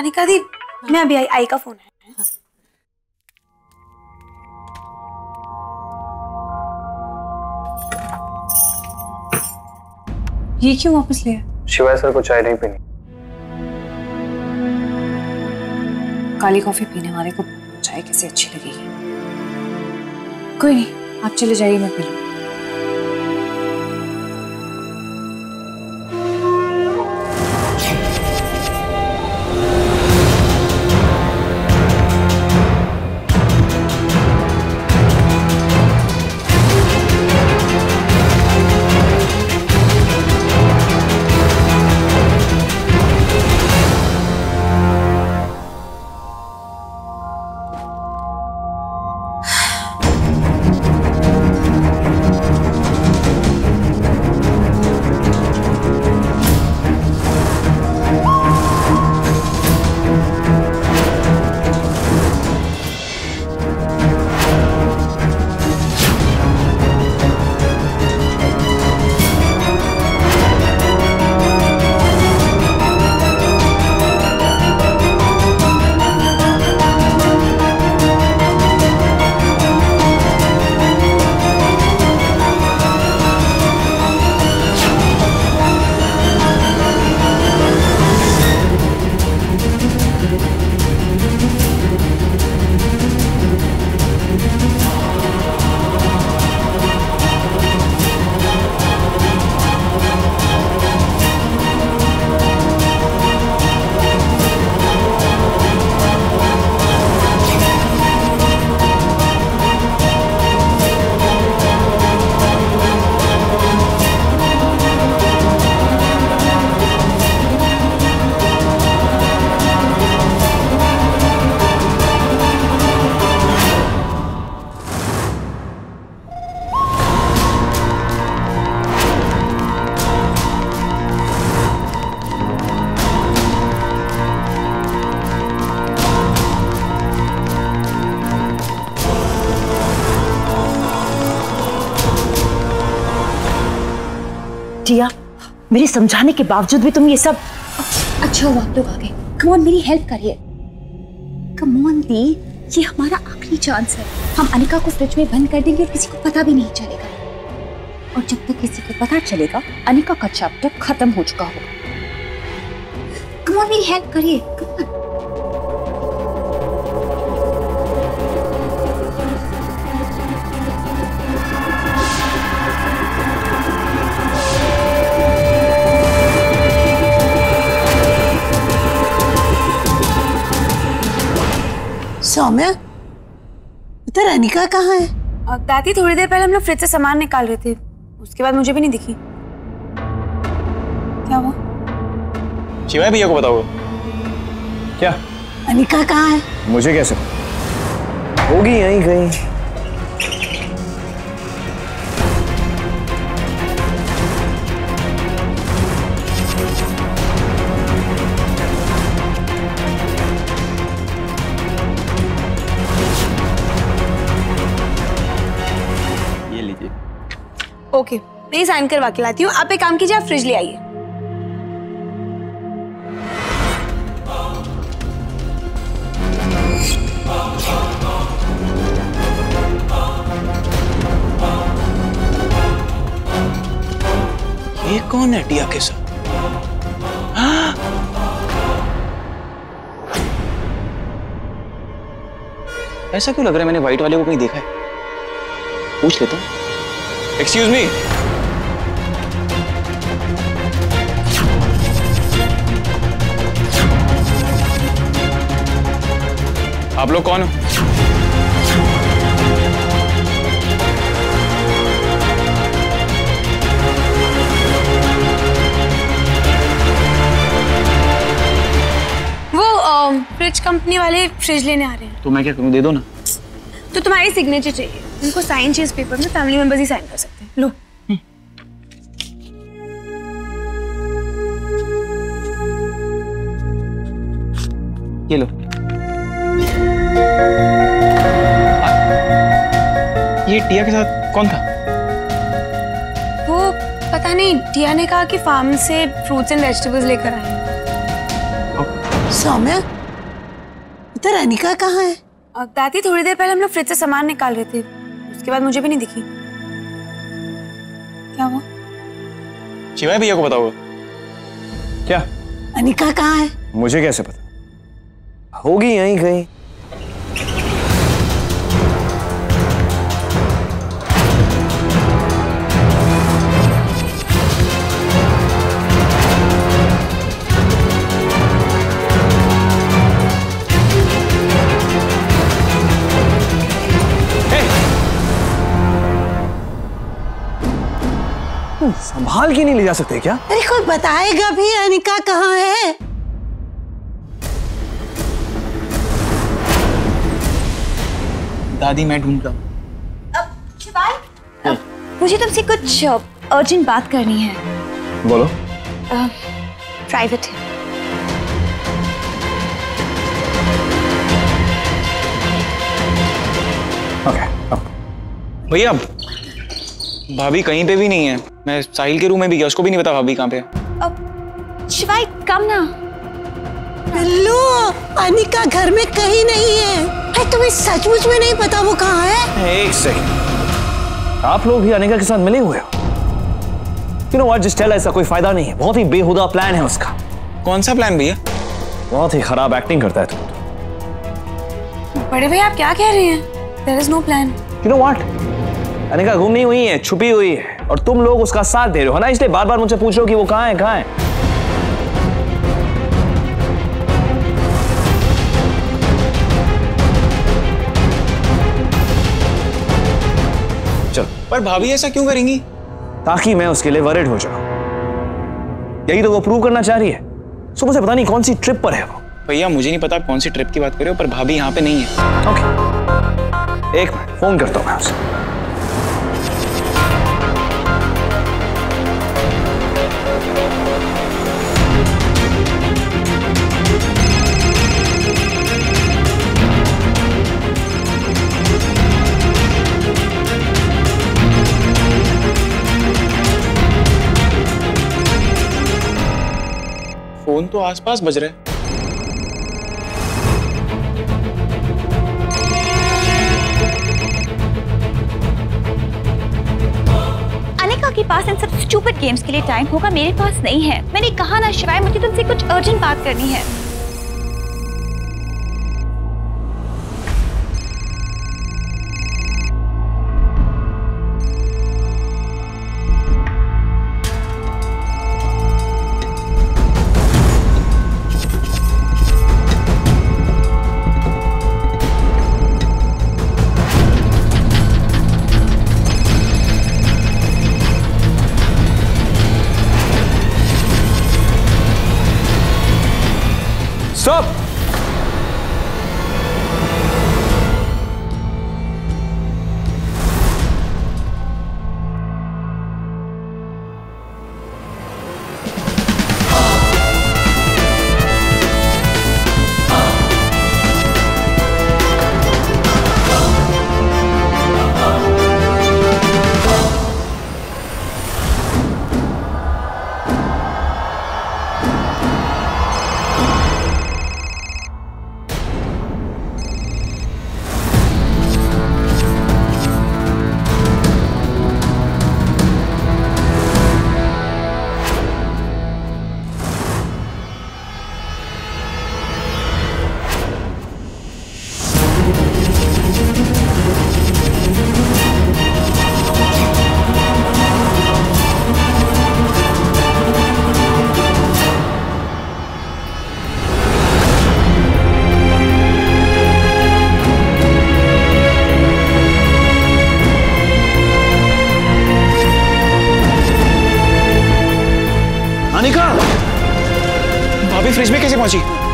अनिका दी मैं अभी आई आई का फ़ोन है। हाँ। ये क्यों वापस लिया शिवाय सर को चाय नहीं पीनी। काली कॉफ़ी पीने वाले को चाय कैसे अच्छी लगेगी? कोई नहीं आप चले जाइए मैं पी लूँ टिया मेरे समझाने के बावजूद भी तुम ये सब अच्छा हुआ, आप लोग आ गए। कम ऑन मेरी हेल्प करिए। कम ऑन दी, ये हमारा आखिरी चांस है। हम अनिका को फ्रिज में बंद कर देंगे और किसी को पता भी नहीं चलेगा। और जब तक किसी को पता चलेगा, अनिका का चैप्टर खत्म हो चुका होगा। कमोन मेरी हेल्प करिए। सौम्या तेरा अनिका कहाँ है? दादी थोड़ी देर पहले हम लोग फ्रिज से सामान निकाल रहे थे। उसके बाद मुझे भी नहीं दिखी। क्या हुआ? शिवाय भैया को बताओ। क्या? अनिका कहाँ है? मुझे कैसे? होगी यहीं कहीं। ओके, मैं साइन करवा के लाती हूँ। आप एक काम कीजिए, आप फ्रिज ले आइए। ये कौन है टिया के साथ? हाँ? ऐसा क्यों लग रहा है मैंने व्हाइट वाले को कहीं देखा है? पूछ लेता हूँ। एक्सक्यूज मी आप लोग कौन हो? वो फ्रिज कंपनी वाले फ्रिज लेने आ रहे हैं। तो मैं क्या करूँ? दे दो ना। तो तुम्हारी सिग्नेचर चाहिए। उनको साइन चाहिए इस पेपर में फैमिली मेंबर्स ही साइन कर सकते हैं। लो। ये लो। ये टिया के साथ कौन था? वो पता नहीं टिया ने कहा कि फार्म से फ्रूट्स एंड वेजिटेबल्स लेकर आए सौम्या इधर अनिका कहाँ है? दादी थोड़ी देर पहले हम लोग फ्रिज से सामान निकाल रहे थे। उसके बाद मुझे भी नहीं दिखी। क्या हुआ? शिवाय भैया को बताओ। क्या? अनिका कहाँ है? मुझे कैसे पता? होगी यहीं कहीं। संभाल के नहीं ले जा सकते क्या? अरे कोई बताएगा भी अनिका कहाँ है? दादी मैं ढूंढ रहा हूँ। मुझे तुमसे कुछ अर्जेंट बात करनी है। बोलो। प्राइवेट है। ओके भैया भाभी कहीं पे भी नहीं है। मैं साहिल के रूम में भी गया उसको भी नहीं पता भाभी कहाँ पे अब शिवाय कम ना। बिल्लू अनिका घर में कहीं नहीं है। अरे तुम्हें सचमुच में नहीं पता वो कहाँ है? एक सेकंड आप लोग भी अनिका के साथ मिले हुए हो। You know what just tell ऐसा कोई फ़ायदा नहीं है। बहुत ही बेहुदा प्लान है उसका। कौन सा प्लान भैया? बहुत ही खराब एक्टिंग करता है तू। बड़े भैया आप क्या कह रहे हैं? There is no plan you know what Anika गुम नहीं हुई है छुपी हुई है और तुम लोग उसका साथ दे रहे हो ना? इसलिए बार बार मुझसे पूछ रहे हो कि वो कहाँ है कहाँ है? चलो। पर भाभी ऐसा क्यों करेंगी? ताकि मैं उसके लिए वरिड हो जाऊँ। यही तो वो प्रूव करना चाह रही है। सो मुझे पता नहीं कौन सी ट्रिप पर है वो। भैया मुझे नहीं पता आप कौन सी ट्रिप की बात कर रहे हो पर भाभी यहाँ पे नहीं है। ओके एक मिनट फ़ोन करता हूँ मैं उसे फ़ोन तो आसपास बज रहे हैं। के पास इन सब स्टूपिड गेम्स के लिए टाइम होगा, मेरे पास नहीं है। मैंने कहा ना, शिवाय, मुझे तुमसे कुछ अर्जेंट बात करनी है। Stop! अनिका भाभी फ्रिज में कैसे पहुँची?